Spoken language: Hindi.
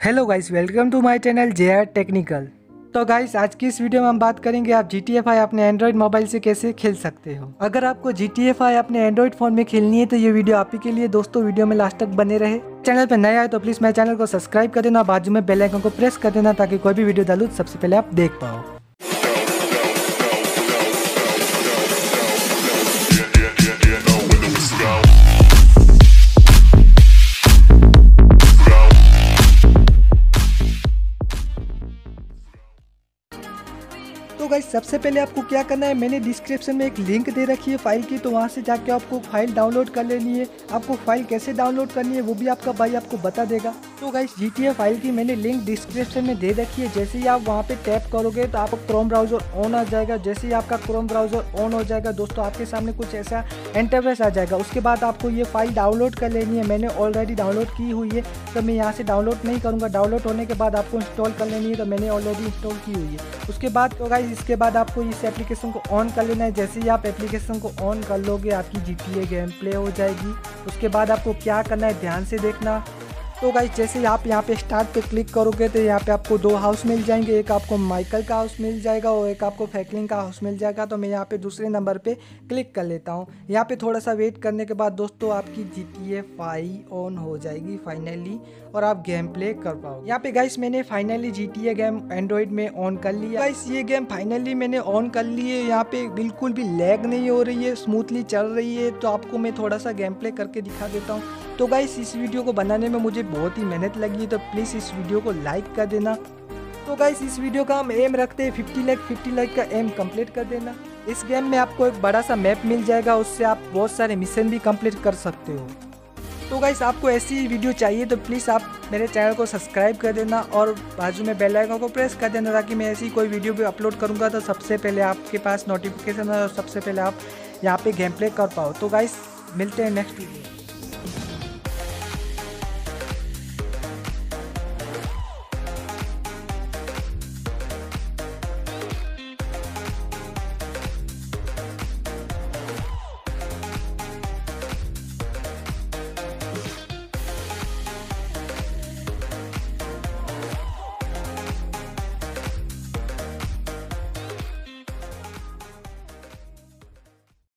Hello guys welcome to my channel J R technical तो गाइस आज की इस वीडियो में हम बात करेंगे आप जी टी एफ़ आई अपने एंड्रॉइड मोबाइल से कैसे खेल सकते हो। अगर आपको जी टी एफ़ आई अपने एंड्रॉइड फ़ोन में खेलनी है तो ये वीडियो आप ही के लिए दोस्तों वीडियो में लास्ट तक बने रहे। चैनल पर नया है तो प्लीज़ मेरे चैनल को सब्सक्राइब कर देना बाजू में बेल आइकन को प्रेस कर देना ताकि कोई भी वीडियो डालू सबसे पहले आप देख पाओ। तो गाइस सबसे पहले आपको क्या करना है? मैंने डिस्क्रिप्शन में एक लिंक दे रखी है फ़ाइल की तो वहाँ से जाके आपको फ़ाइल डाउनलोड कर लेनी है। आपको फ़ाइल कैसे डाउनलोड करनी है, वो भी आपका भाई आपको बता देगा। तो गाइस जी फ़ाइल की मैंने लिंक डिस्क्रिप्शन में दे रखी है। जैसे ही आप वहाँ पे टैप करोगे तो आपको क्रोम ब्राउज़र ऑन आ जाएगा। जैसे ही आपका क्रोम ब्राउज़र ऑन हो जाएगा, दोस्तों, आपके सामने कुछ ऐसा इंटरफेस आ जाएगा। उसके बाद आपको ये फ़ाइल डाउनलोड कर लेनी है। मैंने ऑलरेडी डाउनलोड की हुई है तो मैं यहाँ से डाउनलोड नहीं करूँगा। डाउनलोड होने के बाद आपको इंस्टॉल कर लेनी है तो मैंने ऑलरेडी इंस्टॉल की हुई है। उसके बाद तो गाइस इसके बाद आपको इस एप्लीकेशन को ऑन कर लेना है। जैसे ही आप एप्लीकेशन को ऑन कर लोगे, आपकी जी गेम प्ले हो जाएगी। उसके बाद आपको क्या करना है, ध्यान से देखना। तो गाइज़ जैसे आप यहाँ पे स्टार्ट पे क्लिक करोगे तो यहाँ पे आपको दो हाउस मिल जाएँगे। एक आपको माइकल का हाउस मिल जाएगा और एक आपको फैकलिंग का हाउस मिल जाएगा। तो मैं यहाँ पे दूसरे नंबर पे क्लिक कर लेता हूँ। यहाँ पे थोड़ा सा वेट करने के बाद दोस्तों, आपकी G T A five on हो जाएगी फाइनली और आप गेम प्ले कर पाओ यहाँ पे गाइस मैंने finally G T A game Android में ऑन कर लिया। गाइस ये गेम फाइनली मैंने ऑन कर ली है यहाँ पे बिल्कुल भी लैग नहीं हो रही है स्मूथली चल रही है। तो आपको मैं थोड़ा सा गेम प्ले करके दिखा देता हूँ। तो गाइस इस वीडियो को बनाने में मुझे बहुत ही मेहनत लगी तो प्लीज़ इस वीडियो को लाइक कर देना। तो गाइस इस वीडियो का हम एम रखते हैं 50 लाइक 50 लाइक का एम कंप्लीट कर देना। इस गेम में आपको एक बड़ा सा मैप मिल जाएगा, उससे आप बहुत सारे मिशन भी कंप्लीट कर सकते हो। तो गाइस आपको ऐसी वीडियो चाहिए तो प्लीज़ आप मेरे चैनल को सब्सक्राइब कर देना और बाजू में बेल आइकन को प्रेस कर देना, ताकि मैं ऐसी कोई वीडियो भी अपलोड करूँगा तो सबसे पहले आपके पास नोटिफिकेशन और सबसे पहले आप यहाँ पे गेम प्ले कर पाओ। तो गाइस मिलते हैं नेक्स्ट वीडियो